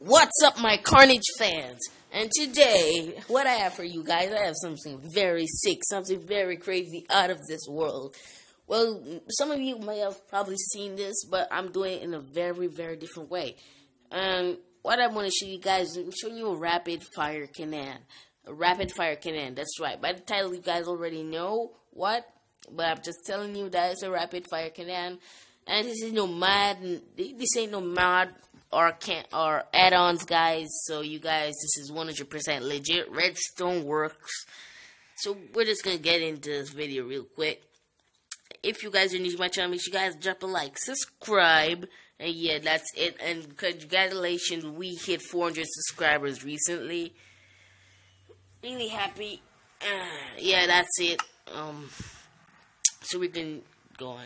What's up, my Carnage fans? And today, what I have for you guys, I have something very sick, something very crazy out of this world. Well, some of you may have probably seen this, but I'm doing it in a very, very different way. And what I want to show you guys, I'm showing you a rapid fire cannon. Rapid fire cannon, that's right. By the title, you guys already know what, but I'm just telling you that it's a rapid fire cannon. And this is no mod, this ain't no mod or can or add-ons, guys. So you guys, this is 100% legit. Redstone works. So we're just gonna get into this video real quick. If you guys are new to my channel, make sure you guys drop a like, subscribe, and yeah, that's it. And congratulations, we hit 400 subscribers recently. Really happy. Uh, yeah, that's it. Um, so we can go on.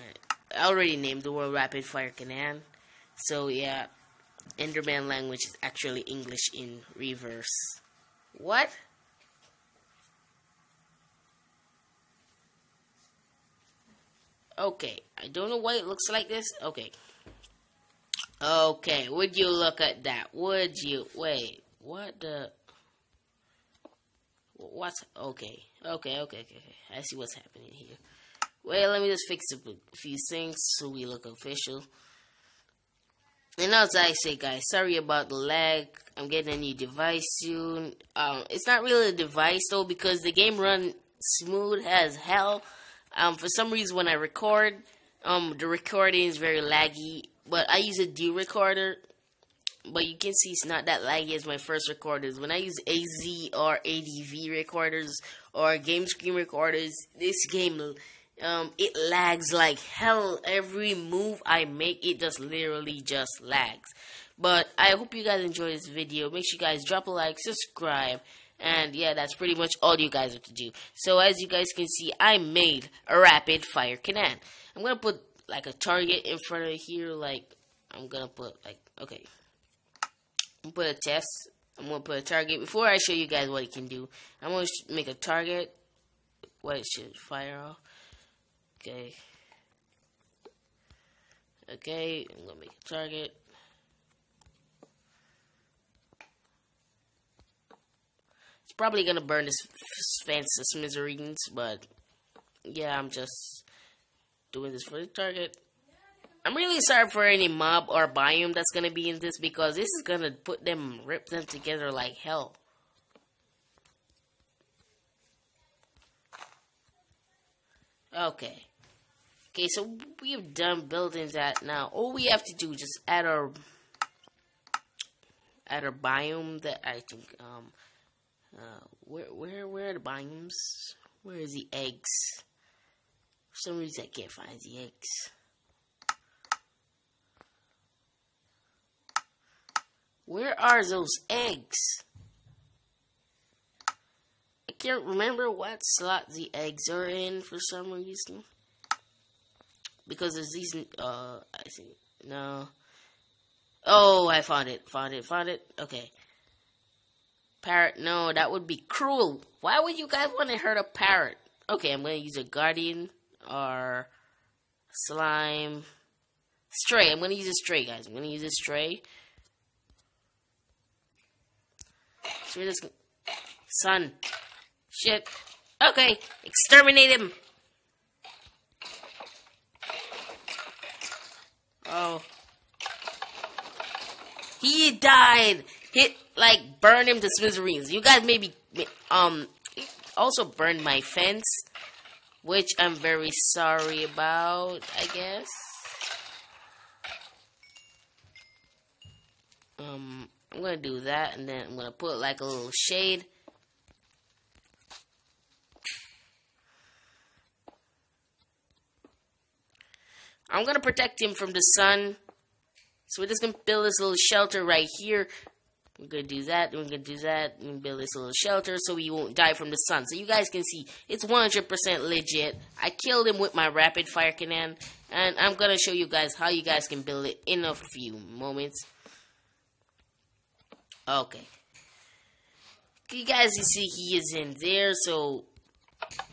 I already named the world Rapid Fire Cannon. So yeah. Enderman language is actually English in reverse. What? Okay, I don't know why it looks like this. Okay. Okay, would you look at that? Would you? Wait, what the? What's. Okay, okay, okay, okay. I see what's happening here. Wait, let me just fix a few things so we look official. And as I say, guys, sorry about the lag. I'm getting a new device soon. Um, it's not really a device though because the game run smooth as hell. Um, for some reason when I record, um, the recording is very laggy. But I use a D recorder, but you can see it's not that laggy as my first recorders. When I use AZ or ADV recorders or game screen recorders, this game um, it lags like hell. Every move I make, it just literally just lags. But I hope you guys enjoy this video. Make sure you guys drop a like, subscribe, and yeah, that's pretty much all you guys have to do. So as you guys can see, I made a rapid fire cannon. I'm gonna put like a target in front of here. Like I'm gonna put like okay. Put a test. I'm gonna put a target before I show you guys what it can do. I'm gonna make a target. What it should fire off. Okay. Okay, I'm gonna make a target. It's probably gonna burn this fence to smithereens, but yeah, I'm just doing this for the target. I'm really sorry for any mob or biome that's gonna be in this because this is gonna put them, rip them together like hell. Okay. Okay, so we've done building that now. All we have to do is just add our add our biome that I think um uh where where where are the biomes? Where is the eggs? For some reason I can't find the eggs. Where are those eggs? I can't remember what slot the eggs are in for some reason because there's these. Uh, I see. No. Oh, I found it. Found it. Found it. Okay. Parrot. No, that would be cruel. Why would you guys want to hurt a parrot? Okay, I'm gonna use a guardian or slime. Stray. I'm gonna use a stray, guys. I'm gonna use a stray. So we're just son. Shit. Okay, exterminate him. Oh. He died. Hit, like, burn him to smithereens. You guys maybe, um, also burned my fence. Which I'm very sorry about, I guess. Um, I'm gonna do that, and then I'm gonna put, like, a little shade. I'm gonna protect him from the sun. So we're just gonna build this little shelter right here. We're gonna do that, we're gonna do that, and build this little shelter so he won't die from the sun. So you guys can see it's 100% legit. I killed him with my rapid fire cannon, and I'm gonna show you guys how you guys can build it in a few moments. Okay. You guys, you see he is in there, so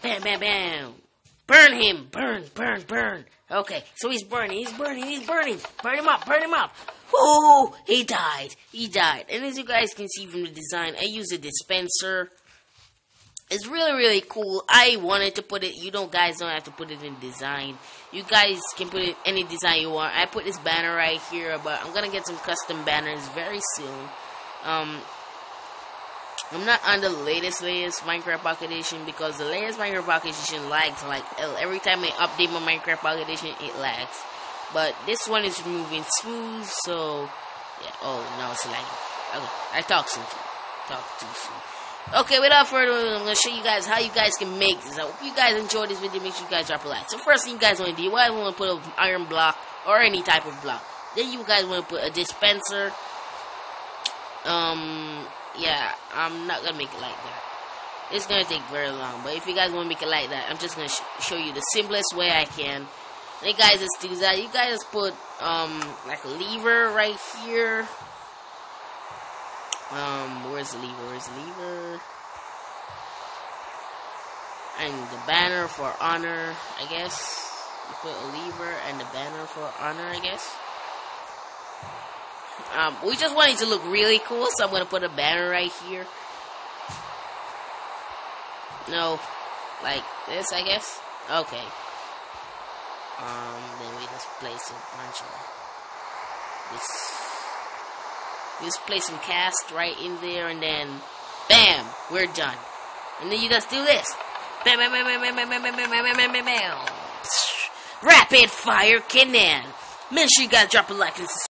bam, bam, bam. Burn him! Burn, burn, burn. Okay, so he's burning, he's burning, he's burning. Burn him up, burn him up. Oh, he died. He died. And as you guys can see from the design, I use a dispenser. It's really, really cool. I wanted to put it, you know, guys don't have to put it in design. You guys can put it any design you want. I put this banner right here, but I'm gonna get some custom banners very soon. Um, I'm not on the latest, latest Minecraft Pocket Edition because the latest Minecraft Pocket Edition lags like every time I update my Minecraft Pocket Edition, it lags. But this one is moving smooth, so yeah. Oh, now it's lagging. Okay, I talk soon. Talk too soon. Okay, without further ado, I'm gonna show you guys how you guys can make this. I hope you guys enjoyed this video. Make sure you guys drop a like. So first thing you guys want to do, you to put an iron block or any type of block. Then you guys want to put a dispenser. Um, yeah, I'm not gonna make it like that. It's gonna take very long. But if you guys want to make it like that, I'm just gonna sh show you the simplest way I can. You guys just do that. You guys put um like a lever right here. Um, where's the lever? Where's the lever? And the banner for honor, I guess. You put a lever and the banner for honor, I guess. Um, we just want it to look really cool, so I'm gonna put a banner right here. No, like this, I guess. Okay. Um, then we just place a bunch of this. Just place some cast right in there, and then, bam, we're done. And then you just do this. Bam, bam, bam, bam, bam, bam, bam, bam, bam, bam, bam, bam. Rapid fire cannon. Make sure you guys drop a like and subscribe.